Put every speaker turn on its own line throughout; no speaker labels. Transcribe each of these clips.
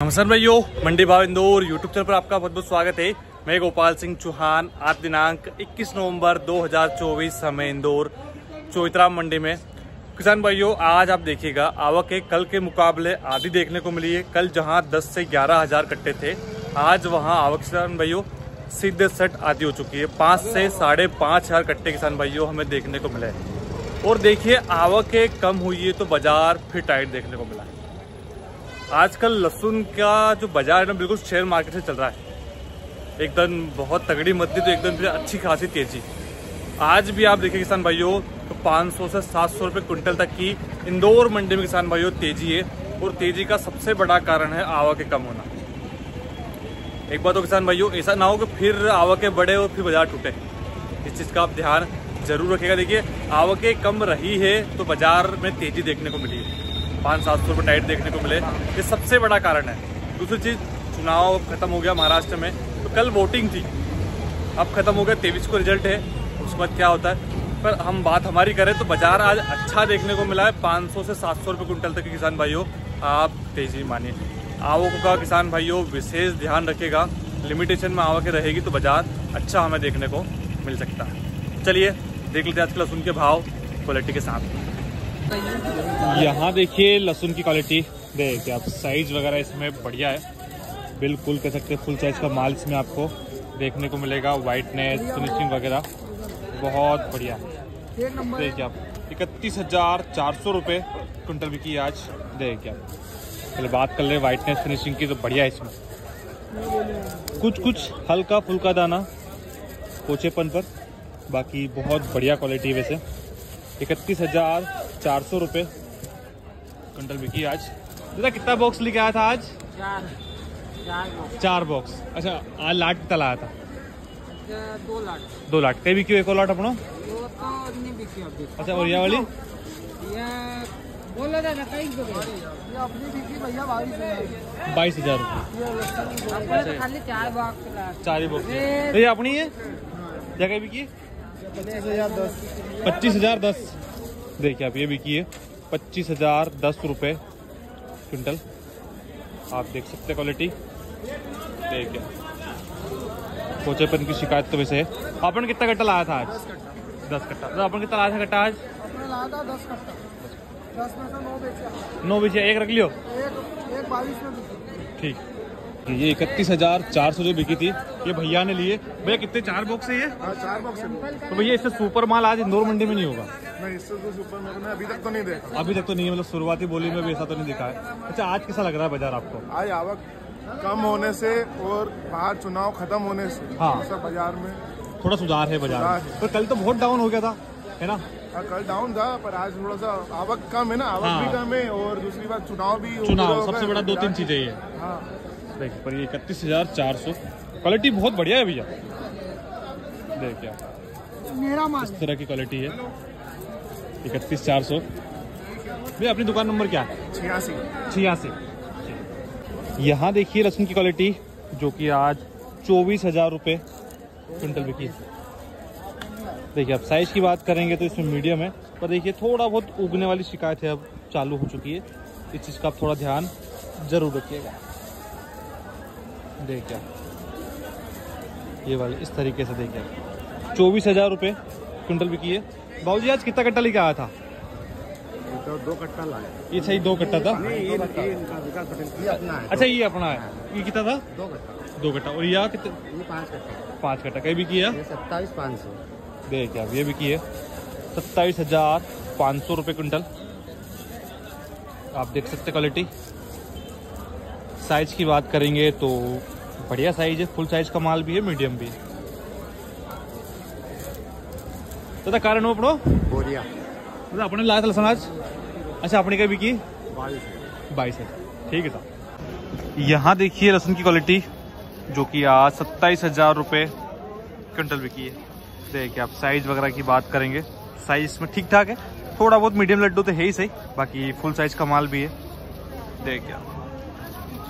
नमस्कार भाइयों, मंडी भाव इंदौर यूट्यूब चैनल पर आपका बहुत बहुत स्वागत है। मैं गोपाल सिंह चौहान, आज दिनांक 21 नवंबर 2024 समय इंदौर चौतरा मंडी में। किसान भाइयों, आज आप देखिएगा, आवक एक कल के मुकाबले आधी देखने को मिली है। कल जहाँ 10 से ग्यारह हज़ार कट्टे थे, आज वहाँ आवक किसान भाइयों, सीधे सट आधी हो चुकी है। पाँच से साढ़े पाँच हज़ार कट्टे किसान भाइयों हमें देखने को मिले और देखिए, आवक कम हुई है तो बाज़ार फिर टाइट देखने को मिला है। आजकल लहसुन का जो बाज़ार है ना, बिल्कुल शेयर मार्केट से चल रहा है। एकदम बहुत तगड़ी मद्दी तो एकदम फिर अच्छी खासी तेज़ी। आज भी आप देखिए किसान भाइयों तो 500 से 700 रुपए क्विंटल तक की इंदौर मंडी में किसान भाइयों, तेज़ी है। और तेज़ी का सबसे बड़ा कारण है आवक कम होना। एक बात तो किसान भाइयों, ऐसा ना हो कि फिर आवकें बढ़े और फिर बाज़ार टूटे। इस चीज़ का आप ध्यान ज़रूर रखिएगा। देखिए आवकें कम रही है तो बाज़ार में तेज़ी देखने को मिली है। पाँच सात सौ रुपये टाइट देखने को मिले। ये सबसे बड़ा कारण है। दूसरी चीज़, चुनाव खत्म हो गया महाराष्ट्र में तो कल वोटिंग थी। अब खत्म हो गया, तेईस को रिज़ल्ट है, उसके बाद क्या होता है? पर हम बात हमारी करें तो बाज़ार आज अच्छा देखने को मिला है। 500 से 700 रुपए कुंटल तक के किसान भाइयों, आप तेज़ी मानिए। आवक का किसान भाइयों, विशेष ध्यान रखेगा लिमिटेशन में आवक रहेगी तो बाज़ार अच्छा हमें देखने को मिल सकता है। चलिए, देख लेते हैं आज के लहसुन के भाव क्वालिटी के साथ। यहाँ देखिए लहसुन की क्वालिटी देखिए आप साइज़ वगैरह इसमें बढ़िया है। बिल्कुल कह सकते हैं फुल साइज़ का माल इसमें आपको देखने को मिलेगा वाइटनेस फिनिशिंग वगैरह। बहुत बढ़िया। देखिए आप, इकतीस हज़ार चार सौ रुपये कुंटल बिकी आज। देखिए आप, पहले बात कर ले वाइटनेस फिनिशिंग की तो बढ़िया है इसमें। कुछ कुछ हल्का फुल्का दाना पोचेपन पर, बाकी बहुत बढ़िया क्वालिटी है वैसे। इकतीस हज़ार चार सौ रुपये कुंटल बिकी आज। दादा कितना बॉक्स लेके आया था आज?
चार। चार बॉक्स
चार बॉक्स अच्छा आज लाट कितना लाया था?
दो लाख
दो लाट। कई बिकी एक और लाट अपना?
वो तो नहीं बिकी अभी।
अच्छा और ये वाली?
ये बोलो दादा कहीं को ये अपनी बिकी भैया बाईस हज़ार। चार बॉक्स लाया
चार ही बॉक्स ये अपनी है? क्या कई बिकी?
पच्चीस हज़ार दस।
पच्चीस हज़ार दस। देखिए आप ये बिकी है पच्चीस हज़ार दस रुपये क्विंटल। आप देख सकते हैं क्वालिटी देखिए। पोचेपन की शिकायत तो वैसे है। अपन कितना कट्टा लाया था आज? दस कट्टा। तो अपन कितना लाया था कट्टा आज?
लाया था दस कट्टा। दस में से नौ बेचे।
नौ बीचे। एक रख लियो? ठीक। ये इकतीस हज़ार चार सौ जो बिकी थी ये भैया ने लिए। भैया कितने? चार बॉक्स है ये?
हाँ चार बॉक्स है।
तो भैया इससे सुपर माल आज इंदौर मंडी में नहीं होगा?
नहीं इससे तो सुपर अभी तक तो नहीं देखा।
अभी तक तो नहीं है मतलब शुरुआती बोली में भी ऐसा तो नहीं दिखा है। अच्छा आज कैसा लग रहा है बाज़ार आपको?
आज आवक कम होने से और बाहर चुनाव खत्म होने से
हाँ।
बाज़ार में
थोड़ा सुधार है बाज़ार पर कल तो बहुत डाउन हो गया था है ना?
हाँ, कल डाउन था पर आज थोड़ा सा आवक कम है ना आवक
हाँ।
भी कम है और दूसरी बात चुनाव भी
चुनाव सबसे बड़ा दो तीन चीज़ें
हाँ।
देखिए पर ये इकतीस हज़ार चार सौ। क्वालिटी बहुत बढ़िया है भैया। देखिए
मेरा माल
इस तरह की क्वालिटी है। इकतीस चार सौ। भैया अपनी दुकान नंबर क्या है?
छियासी।
छियासी। यहाँ देखिए लहसुन की क्वालिटी जो कि आज चौबीस हज़ार रुपये क्विंटल बिकी है। देखिए अब साइज़ की बात करेंगे तो इसमें मीडियम है पर देखिए थोड़ा बहुत उगने वाली शिकायत है अब चालू हो चुकी है। इस चीज़ का आप थोड़ा ध्यान ज़रूर रखिएगा। देखिए। ये वाले इस तरीके से देखिए। चौबीस हज़ार रुपये क्विंटल बिकी है। बाबू जी आज कितना कट्टा लेके आया था?
तो दो कट्टा लाए।
ये सही दो कट्टा था?
इनका विकास पटेल ये अपना है।
अच्छा ये अपना है। ये कितना था?
दो कट्टा।
दो कट्टा। और यह कितने?
ये पाँच कट्टा।
पाँच कट्टा। कहीं भी किया
सत्ताईस पाँच सौ।
देखिए अब ये भी किए सत्ताईस हज़ार पाँच सौ रुपये क्विंटल। आप देख सकते क्वालिटी। साइज़ की बात करेंगे तो बढ़िया साइज़ है फुल साइज़ का माल भी है मीडियम भी है। दादा कारण हो अपनो?
बोरिया।
दादा अपने लाया था लसन आज? अच्छा अपने का भी की?
बाईस।
बाईस है। ठीक है साहब यहाँ देखिए लहसुन की क्वालिटी जो कि आज सत्ताईस हज़ार रुपये क्विंटल बिकी है। देखिए आप साइज़ वगैरह की बात करेंगे। साइज़ में ठीक ठाक है। थोड़ा बहुत मीडियम लड्डू तो है ही सही बाकी फुल साइज़ का माल भी है। देखिए आप।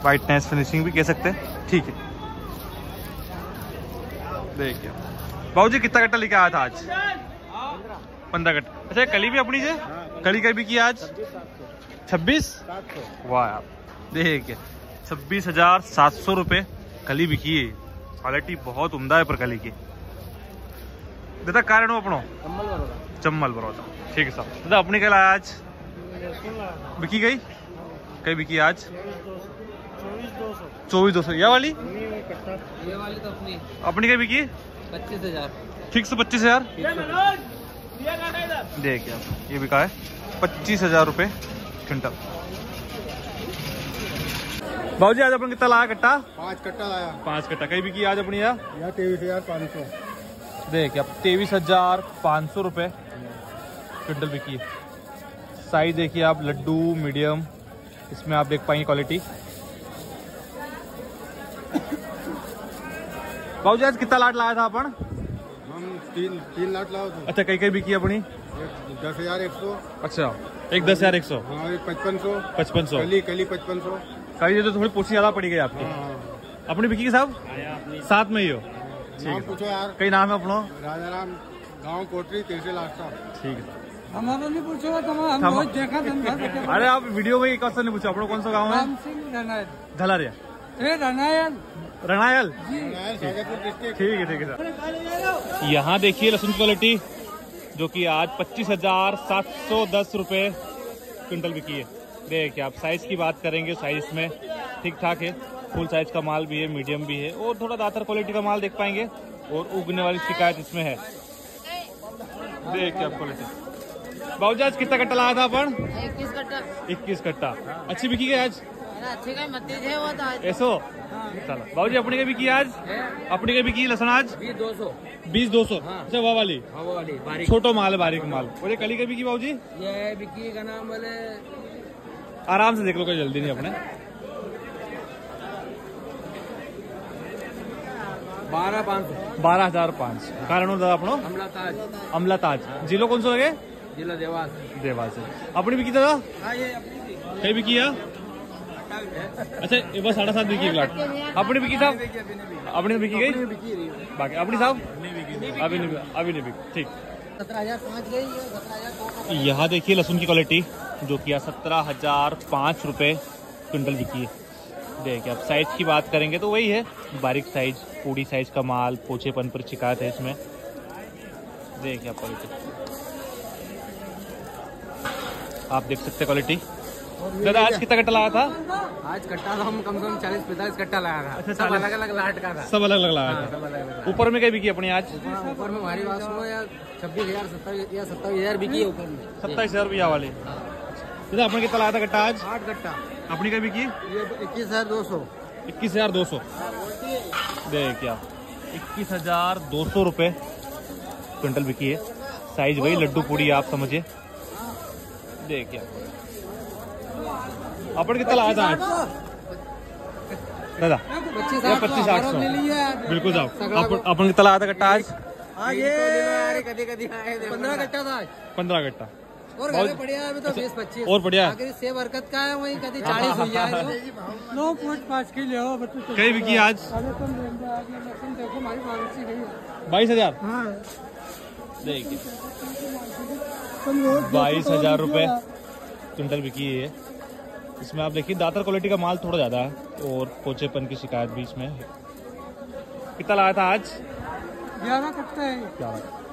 वाइटनेस फिनिशिंग भी कह सकते हैं। ठीक है। देखिए। बाबू जी कितना कट्टा लेके आया था आज? पंद्रह कट्टा। अच्छा कली भी अपनी से? कली का भी किया आज? छब्बीस? वाह यार। देखिए, छब्बीस हज़ार सात सौ रुपये कली बिकी है। क्वालिटी बहुत उमदा है पर कली की। दादा नो अपनो? चम्मल बरोबर ठीक है, साहब। दादा, अपनी काय लाया आज? बिकी गई? कई बिकी आज? चौबीस दो सौ। या वाली?
ये वाली तो अपनी।
अपनी कई बिकी
पच्चीस हज़ार।
फिक्स पच्चीस हज़ार? देखिए आप ये बिका है? पच्चीस हज़ार रुपये क्विंटल। बाबूजी आज अपन कितना लाया कट्टा?
पाँच कट्टा लाया।
पाँच कट्टा। कई बिकी आज अपनी या
यह तेईस हज़ार पाँच सौ।
देखिए अब तेईस हज़ार पाँच सौ रुपये क्विंटल बिकी है। साइज़ देखिए आप लड्डू मीडियम इसमें आप देख पाएँगे क्वालिटी। बाबूजी आज कितना लाट लाया था अपन?
हम तीन तीन लाख लाओ
अच्छा कई कई बिकी अपनी?
दस हज़ार एक सौ।
अच्छा एक दस हज़ार एक सौ?
हाँ एक पचपन सौ।
पचपन सौ।
कली कली पचपन सौ।
कई ये तो थोड़ी पोसी ज़्यादा पड़ी गई आपकी।
हाँ।
अपनी बिकी साहब साथ? में ही हो।
नाम पूछो यार।
कई नाम है अपनो?
राजा राम गाँव कोटरी तेरसे लास्टा
ठीक है।
हमारा नहीं पूछो तो हम
हम-
देखा धंधा
अरे आप वीडियो में एक क्वेश्चन नहीं पूछा अपना कौन सा गाँव है? धलारिया।
ए
रणायल ठीक है ठीक है सर। यहाँ देखिए लहसुन क्वालिटी जो कि आज पच्चीस हज़ार सात सौ दस रुपये क्विंटल बिकी है। देखिए आप साइज़ की बात करेंगे साइज़ में ठीक ठाक है। फुल साइज़ का माल भी है मीडियम भी है और थोड़ा दातर क्वालिटी का माल देख पाएँगे और उगने वाली शिकायत इसमें है। देखिए आप क्वालिटी बाबूजी आज कितना कट्टा लाया था अपन?
इक्कीस कट्टा।
इक्कीस कट्टा। अच्छी बिकी
है आज?
ऐसो? चलो। बाबूजी अपनी का बिकी आज? अपनी का बिकी लहसुन आज?
दो सौ।
बीस दो सौ। अच्छा वाह वाली।
हवा वाली।
छोटो माल है बारीक माल। और ये कली का बिकी बाबूजी?
ये बिक्की का नाम बोले।
आराम से देख लो कोई जल्दी नहीं अपने।
बारह पाँच
बारह हज़ार पाँच कारण अपनो?
हमला ताज।
अमला ताज। जिलो कौन सो लगे?
जिला देवास।
देवास। अपनी बिकी दादा?
हाँ
कई बिकी है? अच्छा ये बस साढ़े सात बिकी एक लाख। अपनी बिकी साहब? अपनी बिकी गई? बाकी अपनी साहब? अभी नहीं अभी नहीं बिकी ठीक।
सत्रह हज़ार पाँच गई सत्रह हज़ार दो सौ
यहाँ देखिए लहसुन की क्वालिटी जो कि सत्रह हज़ार पाँच रुपये क्विंटल बिकी है। देखिए अब साइज़ की बात करेंगे तो वही है बारीक साइज़ पूरी साइज़ का माल पोछेपन पर शिकायत है इसमें। देखिए आप क्वालिटी आप देख सकते हैं क्वालिटी दादा आज कितना कट्टा लाया था?
आज कट्टा तो हम कम से कम चालीस पैंतालीस कट्टा लगा था।
अच्छा,
सब अलग अलग लाट का था।
सब अलग अलग लाया
हाँ,
था ऊपर में क्या बिकी अपनी आज?
ऊपर ऊपर में हमारी बात सुनो या छब्बीस हज़ार सत्ताईस या सत्ताईस हज़ार बिकी है ऊपर में।
सत्ताईस हज़ार रुपया वाली। दादा अपने कितना लाया था कट्टा आज?
आठ कट्टा।
अपनी क्या बिकी?
ये इक्कीस हज़ार दो सौ।
इक्कीस हज़ार दो सौ। देखिए इक्कीस हज़ार दो सौ रुपये क्विंटल बिकी है। साइज़ वही लड्डू पूड़ी आप समझिए। देखिए। अपन कितना लाया था आज दादा
पच्चीस
पच्चीस आठ सौ। बिल्कुल साहब अपन कितना लाया था कट्टा आज।
हाँ पंद्रह कट्टा था
पंद्रह कट्टा।
और बढ़िया है अभी तो बीस पच्चीस।
और बढ़िया है।
आखिर का है वही कभी चालीस हो जाए नौ पॉइंट पाँच के लिए बच्चे
कई बिकी आज?
देखो हमारी मानसी गई है।
बाईस हज़ार?
हाँ।
देखिए बाईस हज़ार रुपये क्विंटल बिकी है इसमें आप देखिए दातर क्वालिटी का माल थोड़ा ज़्यादा है और पोचेपन की शिकायत भी इसमें है। कितना लाया था आज?
ग्यारह कट्टा है।
ग्यारह।